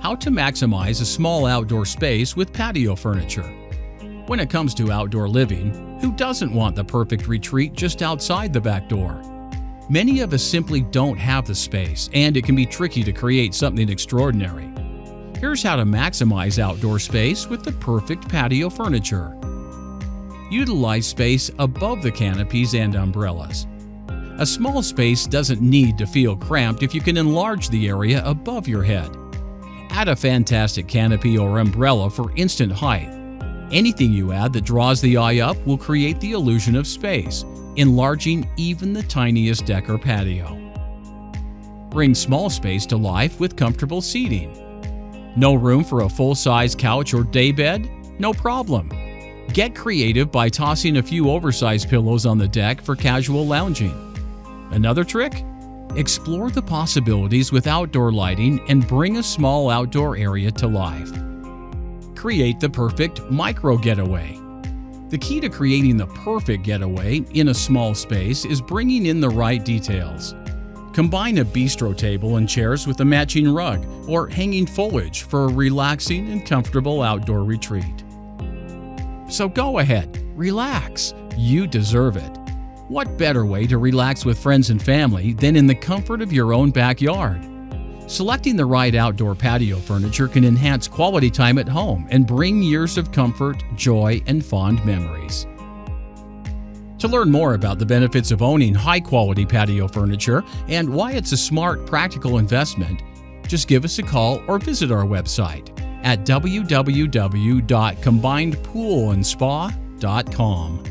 How to maximize a small outdoor space with patio furniture. When it comes to outdoor living, who doesn't want the perfect retreat just outside the back door? Many of us simply don't have the space, and it can be tricky to create something extraordinary. Here's how to maximize outdoor space with the perfect patio furniture. Utilize space above the canopies and umbrellas. A small space doesn't need to feel cramped if you can enlarge the area above your head. Add a fantastic canopy or umbrella for instant height. Anything you add that draws the eye up will create the illusion of space, enlarging even the tiniest deck or patio. Bring small space to life with comfortable seating. No room for a full-size couch or daybed? No problem. Get creative by tossing a few oversized pillows on the deck for casual lounging. Another trick? Explore the possibilities with outdoor lighting and bring a small outdoor area to life. Create the perfect micro getaway. The key to creating the perfect getaway in a small space is bringing in the right details. Combine a bistro table and chairs with a matching rug or hanging foliage for a relaxing and comfortable outdoor retreat. So go ahead, relax. You deserve it. What better way to relax with friends and family than in the comfort of your own backyard? Selecting the right outdoor patio furniture can enhance quality time at home and bring years of comfort, joy, and fond memories. To learn more about the benefits of owning high quality patio furniture and why it's a smart, practical investment, just give us a call or visit our website at www.combinedpoolandspa.com.